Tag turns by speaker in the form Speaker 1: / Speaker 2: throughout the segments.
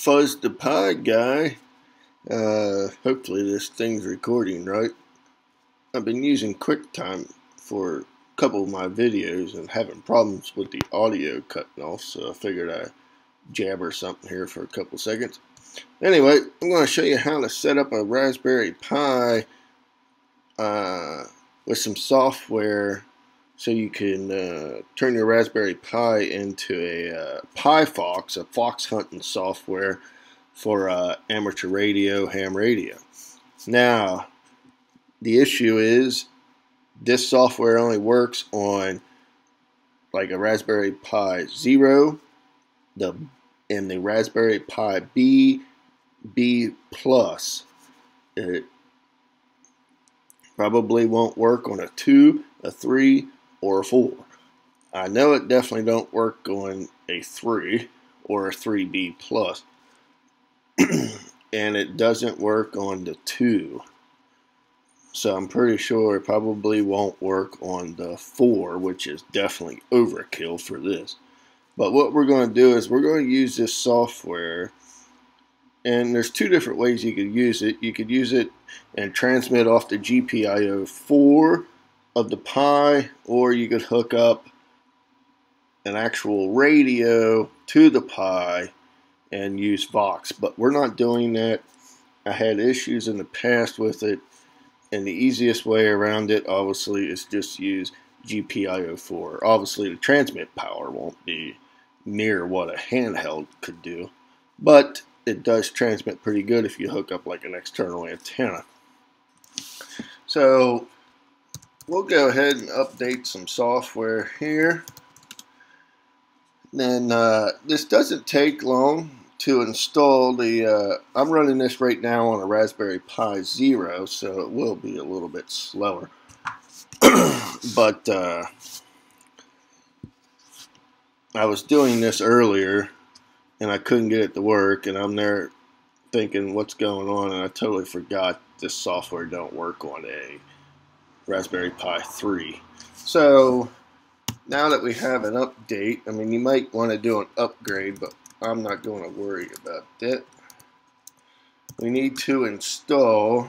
Speaker 1: Fuzz the Pi guy. Uh, hopefully this thing's recording right. I've been using QuickTime for a couple of my videos and having problems with the audio cutting off, so I figured I'd jabber something here for a couple seconds. Anyway, I'm going to show you how to set up a Raspberry Pi uh, with some software so you can uh, turn your Raspberry Pi into a uh, Pi Fox, a fox hunting software for uh, amateur radio, ham radio. Now, the issue is this software only works on like a Raspberry Pi Zero, the and the Raspberry Pi B, B Plus. It probably won't work on a two, a three, or a 4. I know it definitely don't work on a 3 or a 3B plus. and it doesn't work on the 2. So I'm pretty sure it probably won't work on the 4, which is definitely overkill for this. But what we're going to do is we're going to use this software and there's two different ways you could use it. You could use it and transmit off the GPIO 4 of the Pi, or you could hook up an actual radio to the Pi and use Vox. But we're not doing that. I had issues in the past with it, and the easiest way around it, obviously, is just use GPIO4. Obviously, the transmit power won't be near what a handheld could do, but it does transmit pretty good if you hook up like an external antenna. So we'll go ahead and update some software here. Then uh, this doesn't take long to install the, uh, I'm running this right now on a Raspberry Pi Zero, so it will be a little bit slower. but uh, I was doing this earlier and I couldn't get it to work, and I'm there thinking what's going on, and I totally forgot this software don't work on a Raspberry Pi 3. So now that we have an update, I mean, you might want to do an upgrade, but I'm not going to worry about that. We need to install,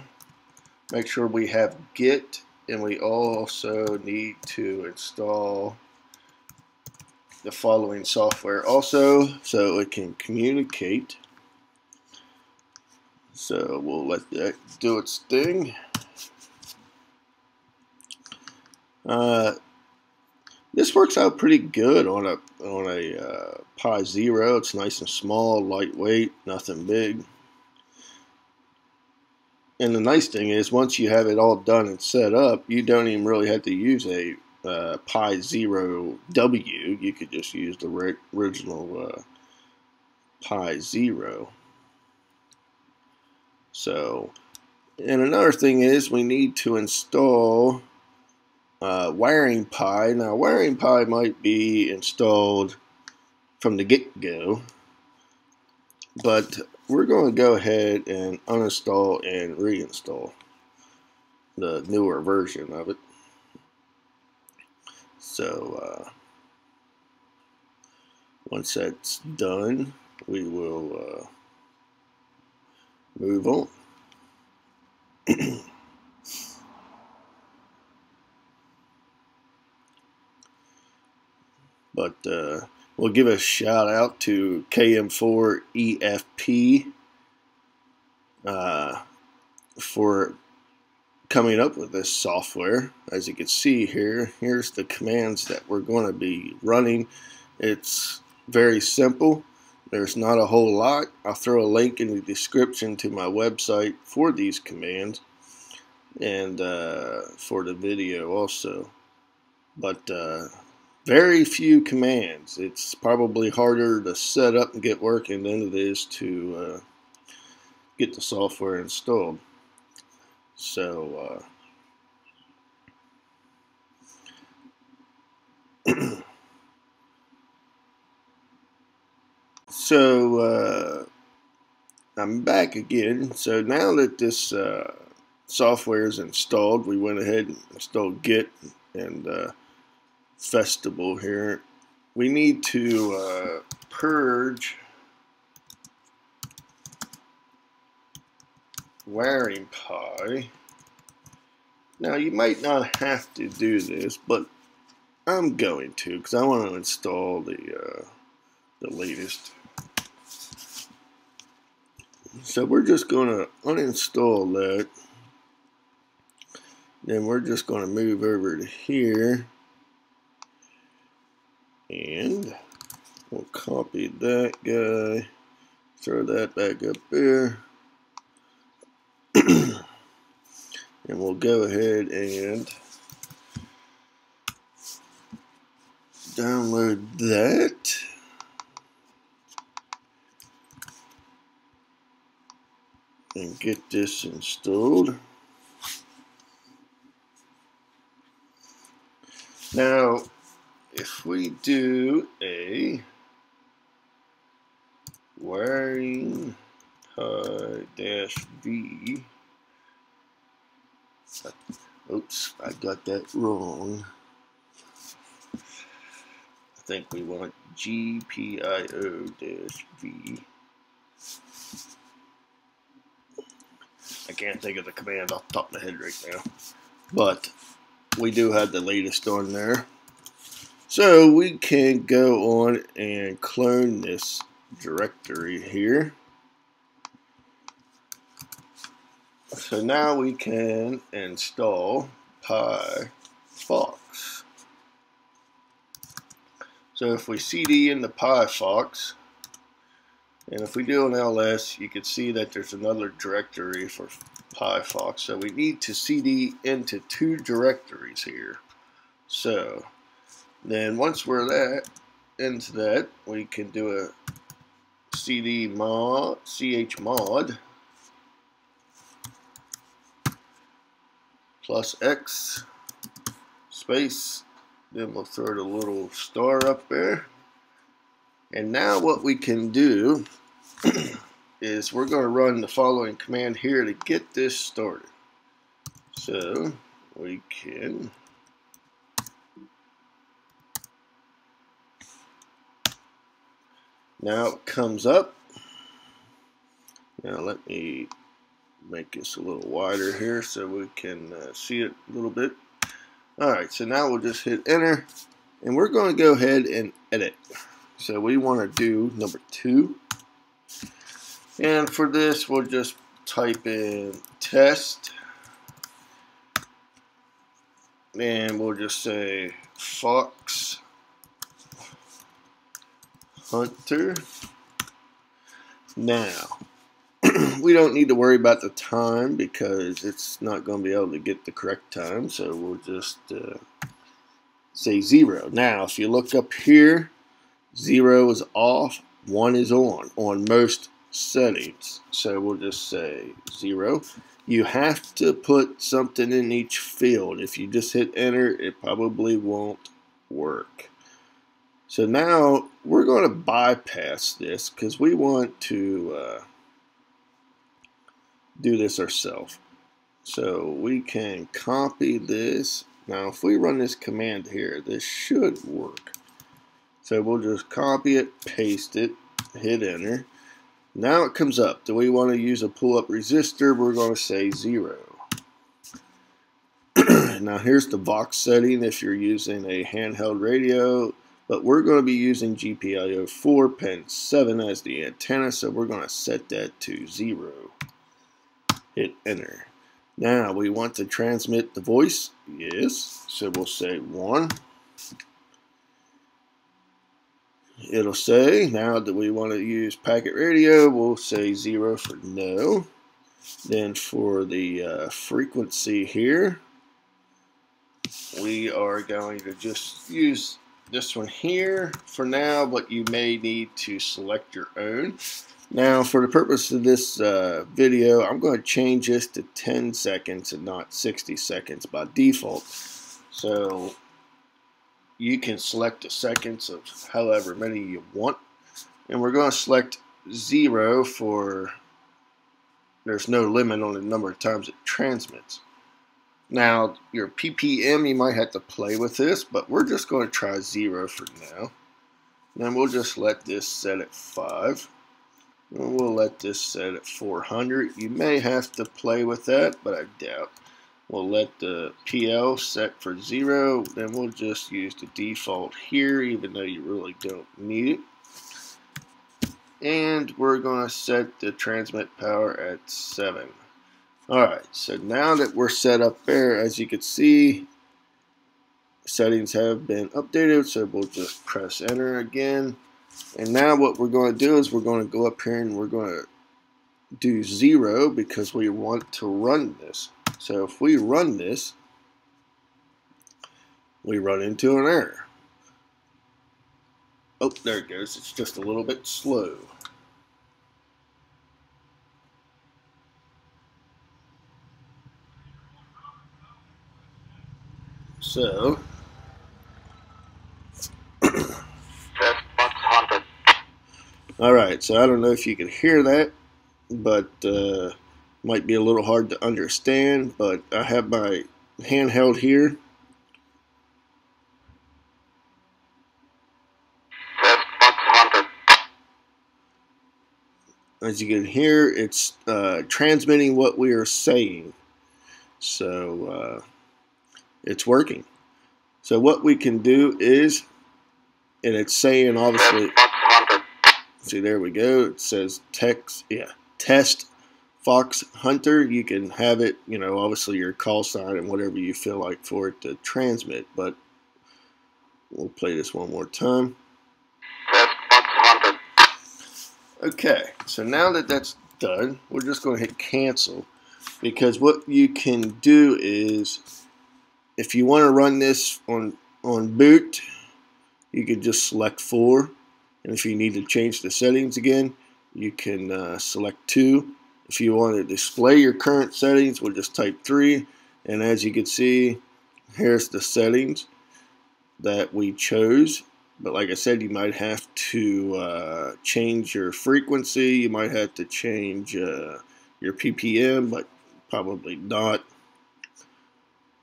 Speaker 1: make sure we have Git, and we also need to install the following software also so it can communicate. So we'll let that do its thing. Uh, this works out pretty good on a on a uh, Pi Zero. It's nice and small, lightweight, nothing big. And the nice thing is, once you have it all done and set up, you don't even really have to use a uh, Pi Zero W. You could just use the original uh, Pi Zero. So, and another thing is, we need to install uh, wiring Pi. Now, wiring Pi might be installed from the get-go, but we're going to go ahead and uninstall and reinstall the newer version of it. So, uh, once that's done, we will uh, move on. But uh, we'll give a shout out to KM4EFP uh, for coming up with this software. As you can see here, here's the commands that we're going to be running. It's very simple. There's not a whole lot. I'll throw a link in the description to my website for these commands and uh, for the video also. But uh, very few commands. It's probably harder to set up and get working than it is to uh, get the software installed. So, uh, so uh, I'm back again. So now that this uh, software is installed, we went ahead and installed Git and uh, festival here. We need to uh, purge wiring Pi. Now you might not have to do this, but I'm going to because I want to install the uh, the latest. So we're just going to uninstall that. Then we're just going to move over to here. And we'll copy that guy. Throw that back up there. and we'll go ahead and download that. And get this installed. Now, if we do a wiring pi dash v, oops, I got that wrong. I think we want GPIO dash V. I can't think of the command off the top of my head right now. But we do have the latest on there. So we can go on and clone this directory here. So now we can install Pi Fox. So if we cd in the Pi Fox, and if we do an ls, you can see that there's another directory for Pi Fox. So we need to cd into two directories here. So then once we're that into that, we can do a cd mod chmod plus x space then we'll throw the little star up there and now what we can do is we're going to run the following command here to get this started. So we can now it comes up. Now let me make this a little wider here so we can uh, see it a little bit. Alright, so now we'll just hit enter and we're going to go ahead and edit. So we want to do number two. And for this, we'll just type in test. And we'll just say Fox Hunter. Now, we don't need to worry about the time because it's not going to be able to get the correct time. So we'll just uh, say zero. Now, if you look up here, zero is off, one is on, on most settings. So we'll just say zero. You have to put something in each field. If you just hit enter, it probably won't work. So now we're going to bypass this because we want to uh, do this ourselves. So we can copy this. Now if we run this command here, this should work. So we'll just copy it, paste it, hit enter. Now it comes up. Do we want to use a pull-up resistor? We're going to say 0. now here's the Vox setting if you're using a handheld radio. But we're going to be using GPIO 4 pin 7 as the antenna. So we're going to set that to 0. Hit enter. Now we want to transmit the voice. Yes. So we'll say 1 it'll say now that we want to use packet radio we'll say zero for no then for the uh, frequency here we are going to just use this one here for now but you may need to select your own now for the purpose of this uh, video I'm going to change this to 10 seconds and not 60 seconds by default so you can select the seconds of however many you want. And we're going to select 0 for there's no limit on the number of times it transmits. Now, your PPM, you might have to play with this, but we're just going to try 0 for now. Then we'll just let this set at 5. We'll let this set at 400. You may have to play with that, but I doubt. We'll let the PL set for zero. Then we'll just use the default here, even though you really don't need it. And we're going to set the transmit power at 7. Alright, so now that we're set up there, as you can see, settings have been updated. So we'll just press enter again. And now what we're going to do is we're going to go up here and we're going to do zero because we want to run this. So if we run this, we run into an error. Oh, there it goes. It's just a little bit slow. So, all right, so I don't know if you can hear that, but uh, might be a little hard to understand, but I have my handheld here. As you can hear, it's uh, transmitting what we are saying. So uh, it's working. So what we can do is, and it's saying obviously, see there we go, it says text, yeah, test Fox Hunter, you can have it, you know, obviously your call sign and whatever you feel like for it to transmit, but we'll play this one more time. Okay, so now that that's done, we're just going to hit cancel because what you can do is if you want to run this on on boot, you can just select 4 and if you need to change the settings again, you can uh, select 2 if you want to display your current settings, we'll just type 3. And as you can see, here's the settings that we chose. But like I said, you might have to uh, change your frequency. You might have to change uh, your PPM, but probably not.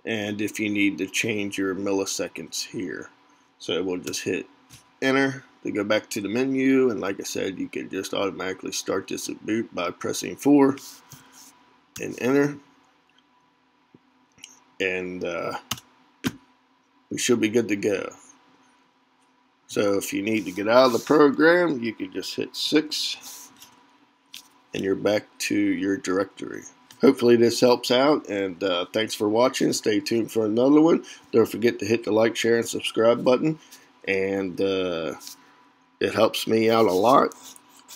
Speaker 1: And if you need to change your milliseconds here. So we'll just hit enter to go back to the menu and like I said you can just automatically start this at boot by pressing 4 and enter. And uh, we should be good to go. So if you need to get out of the program you can just hit 6 and you're back to your directory hopefully this helps out and uh, thanks for watching stay tuned for another one don't forget to hit the like share and subscribe button and uh, it helps me out a lot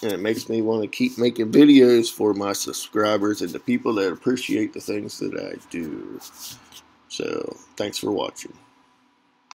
Speaker 1: and it makes me want to keep making videos for my subscribers and the people that appreciate the things that I do. So, thanks for watching.